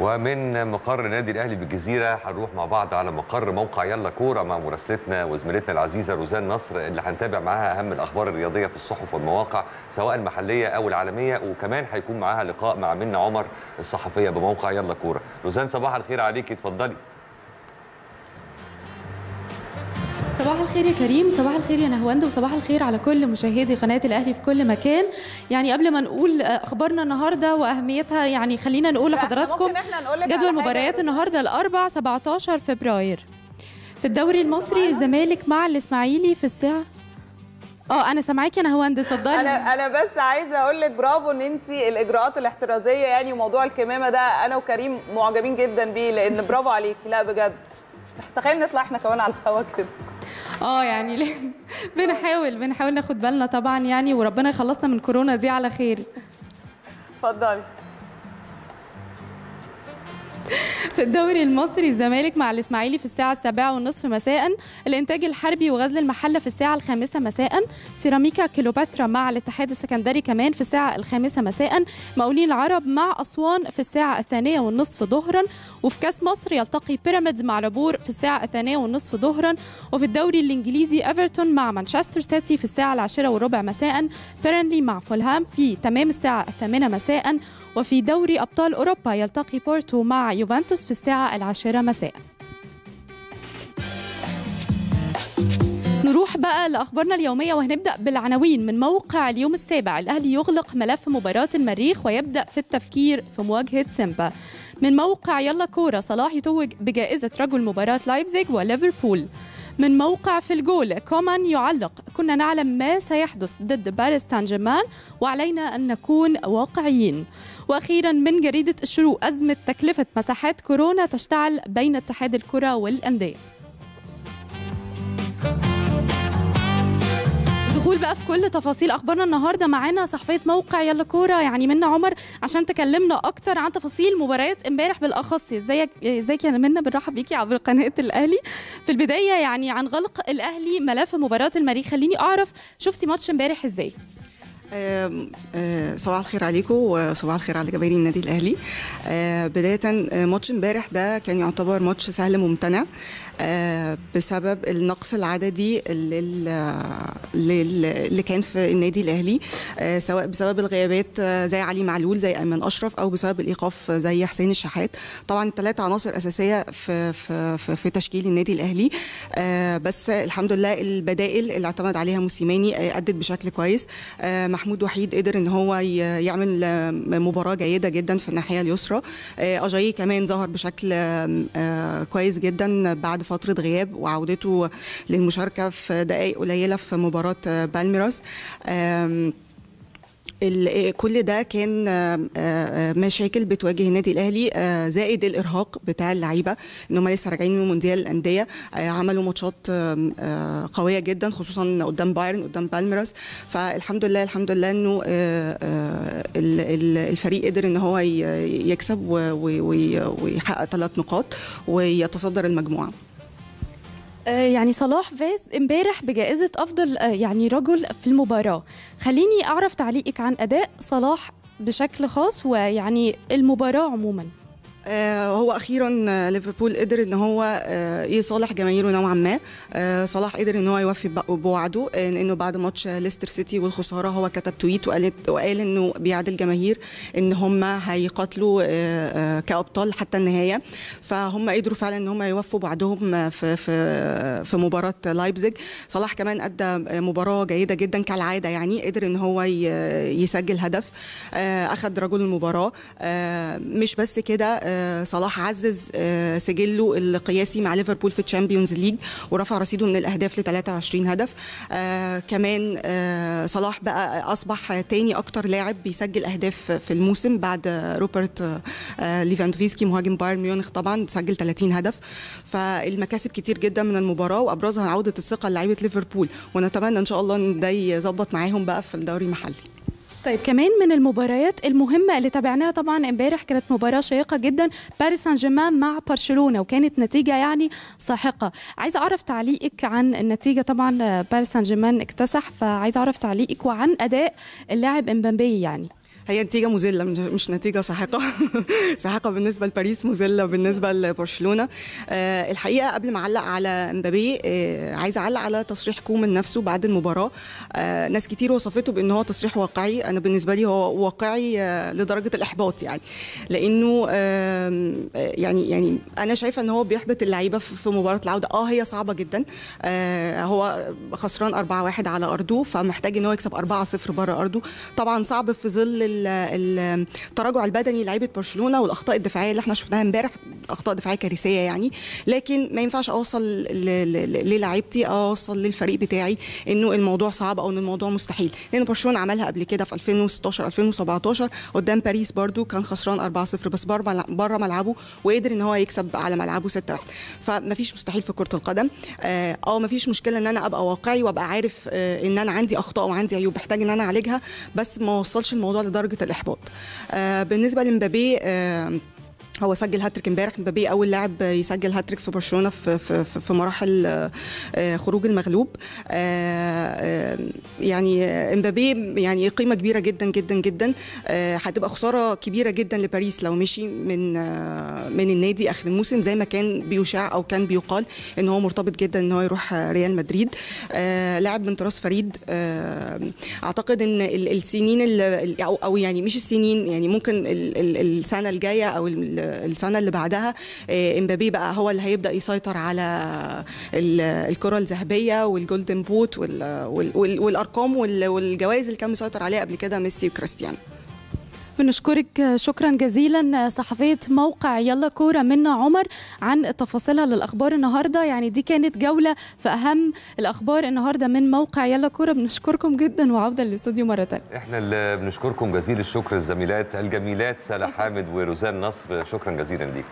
ومن مقر نادي الأهلي بالجزيرة هنروح مع بعض على مقر موقع يلا كورة مع مراسلتنا وزميلتنا العزيزة روزان نصر اللي هنتابع معاها أهم الأخبار الرياضية في الصحف والمواقع سواء المحلية أو العالمية وكمان هيكون معاها لقاء مع منى عمر الصحفية بموقع يلا كورة. روزان صباح الخير عليكي اتفضلي. صباح الخير يا كريم صباح الخير يا نهواند وصباح الخير على كل مشاهدي قناة الأهلي في كل مكان. يعني قبل ما نقول أخبارنا النهاردة وأهميتها يعني خلينا نقول لحضراتكم جدول مباريات النهاردة الأربع 17 فبراير. في الدوري المصري الزمالك مع الإسماعيلي في الساعة آه أنا سامعاكي يا نهواند اتفضلي. أنا أنا بس عايزة أقول لك برافو إن انت الإجراءات الاحترازية يعني وموضوع الكمامة ده أنا وكريم معجبين جدا بيه لأن برافو عليكي لا بجد. تخيل نطلع إحنا كمان على الهوا كده. آه يعني بنحاول بنحاول ناخد بالنا طبعا يعني وربنا يخلصنا من كورونا دي على خير. اتفضلي. في الدوري المصري الزمالك مع الإسماعيلي في السابعة والنصف مساء. الإنتاج الحربي وغزل المحلة في الساعة الخامسة مساء. سيراميكا كيلوباترا مع الاتحاد السكندري كمان في الساعة الخامسة مساء. مقاولين العرب مع أسوان في الساعة الثانية والنصف ظهرا. وفي كأس مصر يلتقي بيراميدز مع العبور في الساعة الثانية والنصف ظهرا. وفي الدوري الإنجليزي إيفرتون مع مانشستر سيتي في الساعة العاشرة وربع مساء. بيرنلي مع فولهام في تمام الساعة الثامنة مساء. وفي دوري أبطال أوروبا يلتقي بورتو مع يوفنتوس في الساعة العاشرة مساء. نروح بقى لأخبارنا اليومية وهنبدأ بالعناوين من موقع اليوم السابع. الأهلي يغلق ملف مباراة المريخ ويبدأ في التفكير في مواجهة سيمبا. من موقع يلا كورة صلاح يتوج بجائزة رجل مباراة لايبزيج وليفربول. من موقع في الجول. كومان يعلق. كنا نعلم ما سيحدث ضد باريس سان جيرمان وعلينا أن نكون واقعيين. وأخيرا من جريدة الشروق أزمة تكلفة مسحات كورونا تشتعل بين اتحاد الكرة والأندية. دخول بقى في كل تفاصيل أخبارنا النهارده. معانا صحفية موقع يلا كورة يعني منة عمر عشان تكلمنا أكتر عن تفاصيل مباريات امبارح بالأخص. إزيك إزيك يا منى؟ بنرحب بيكي عبر قناة الأهلي. في البداية يعني عن غلق الأهلي ملف مباراة المريخ. خليني أعرف شفتي ماتش امبارح إزاي؟ صباح الخير عليكم وصباح الخير على جماهير النادي الأهلي. آه بداية ماتش امبارح ده كان يعتبر ماتش سهل ممتنع بسبب النقص العددي اللي, اللي كان في النادي الأهلي سواء بسبب الغيابات زي علي معلول زي ايمن أشرف أو بسبب الإيقاف زي حسين الشحات. طبعا ثلاث عناصر أساسية في في, في تشكيل النادي الأهلي. بس الحمد لله البدائل اللي اعتمد عليها موسيماني أدت بشكل كويس. محمود وحيد قدر إن هو يعمل مباراة جيدة جدا في الناحية اليسرى. أجاي كمان ظهر بشكل كويس جدا بعد فترة غياب وعودته للمشاركة في دقائق قليلة في مباراة بالميراس. كل ده كان مشاكل بتواجه النادي الأهلي زائد الإرهاق بتاع اللعيبة إن هم لسه راجعين من مونديال الأندية عملوا ماتشات قوية جدا خصوصا قدام بايرن قدام بالميراس. فالحمد لله الحمد لله إنه الفريق قدر إن هو يكسب ويحقق ثلاث نقاط ويتصدر المجموعة. يعني صلاح فاز امبارح بجائزة أفضل يعني رجل في المباراة. خليني أعرف تعليقك عن أداء صلاح بشكل خاص ويعني المباراة عموماً. هو أخيرا ليفربول قدر إن هو يصالح جماهيره نوعا ما. صلاح قدر إن هو يوفي بوعده إنه بعد ماتش ليستر سيتي والخسارة هو كتب تويت وقال وقال إنه بيعد الجماهير إن هم هيقاتلوا كأبطال حتى النهاية. فهم قدروا فعلا إن هم يوفوا بوعدهم في في في مباراة لايبزيج. صلاح كمان أدى مباراة جيدة جدا كالعادة يعني قدر إن هو يسجل هدف اخذ رجل المباراة. مش بس كده صلاح عزز سجله القياسي مع ليفربول في ال Champions League ورفع رصيده من الأهداف ل 23 هدف. كمان صلاح بقى أصبح تاني أكتر لاعب بيسجل أهداف في الموسم بعد روبرت ليفاندوفسكي مهاجم بايرن ميونخ طبعا سجل 30 هدف. فالمكاسب كتير جدا من المباراة وأبرزها عودة الثقة لعيبة ليفربول ونتمنى إن شاء الله إن ده يظبط معاهم بقى في الدوري المحلي. طيب كمان من المباريات المهمة اللي تابعناها طبعا امبارح كانت مباراة شيقة جدا باريس سان جيرمان مع برشلونة وكانت نتيجة يعني ساحقة. عايزة أعرف تعليقك عن النتيجة. طبعا باريس سان جيرمان اكتسح فعايزة أعرف تعليقك وعن أداء اللاعب امبابي يعني. هي نتيجة مذلة مش- نتيجة ساحقة. ساحقة بالنسبة لباريس مذلة بالنسبة لبرشلونة. آه، الحقيقة قبل ما أعلق على امبابي آه، عايزة أعلق على تصريح كومان نفسه بعد المباراة. آه، ناس كتير وصفته بأن هو تصريح واقعي. أنا بالنسبة لي هو واقعي لدرجة الإحباط يعني. آه، يعني يعني أنا شايفة أن هو بيحبط اللعيبة في مباراة العودة. أه هي صعبة جدا. هو خسران 4-1 على أرضه فمحتاج أن هو يكسب 4-0 بره أرضه. طبعا صعب في ظل التراجع البدني لعيبة برشلونة والأخطاء الدفاعية اللي إحنا شفناها امبارح. أخطاء دفاعية كارثية يعني لكن ما ينفعش أوصل للاعيبتي أو أوصل للفريق بتاعي إنه الموضوع صعب أو إن الموضوع مستحيل. لأن برشلونة عملها قبل كده في 2016 2017 قدام باريس برضو كان خسران 4-0 بس بره ملعبه وقدر إن هو يكسب على ملعبه 6-1 فما فيش مستحيل في كرة القدم. آه ما فيش مشكلة إن أنا أبقى واقعي وأبقى عارف آه، إن أنا عندي أخطاء وعندي عيوب. محتاج إن أنا أعالجها بس ما وصلش الموضوع لدرجة الإحباط. آه، بالنسبة لمبابي آه، هو سجل هاتريك امبارح. مبابي أول لاعب يسجل هاتريك في برشلونة في في في مراحل آه، خروج المغلوب. آه، آه، يعني امبابي يعني قيمة كبيرة جدا جدا جدا. آه، هتبقى خسارة كبيرة جدا لباريس لو مشي من آه، من النادي آخر الموسم زي ما كان بيشاع أو كان بيقال إن هو مرتبط جدا إن هو يروح آه، ريال مدريد. آه، لاعب من طراز فريد آه، أعتقد إن ال- السنين ال- أو يعني مش السنين يعني ممكن ال- ال- السنة الجاية أو السنة اللي بعدها آه، إمبابي بقى هو اللي هيبدأ يسيطر على ال- الكرة الذهبية وال golden boot وال- وال- وال- والأرقام وال- والجوائز اللي كان مسيطر عليها قبل كده ميسي وكريستيانو. بنشكرك شكرا جزيلا صحفية موقع يلا كورة منة عمر عن تفاصيلها للأخبار النهاردة. يعني دي كانت جولة في أهم الأخبار النهاردة من موقع يلا كورة. بنشكركم جدا وعودة للاستوديو مرة تانية. إحنا اللي بنشكركم جزيل الشكر الزميلات الجميلات سلا حامد وروزان نصر. شكرا جزيلا ليكم.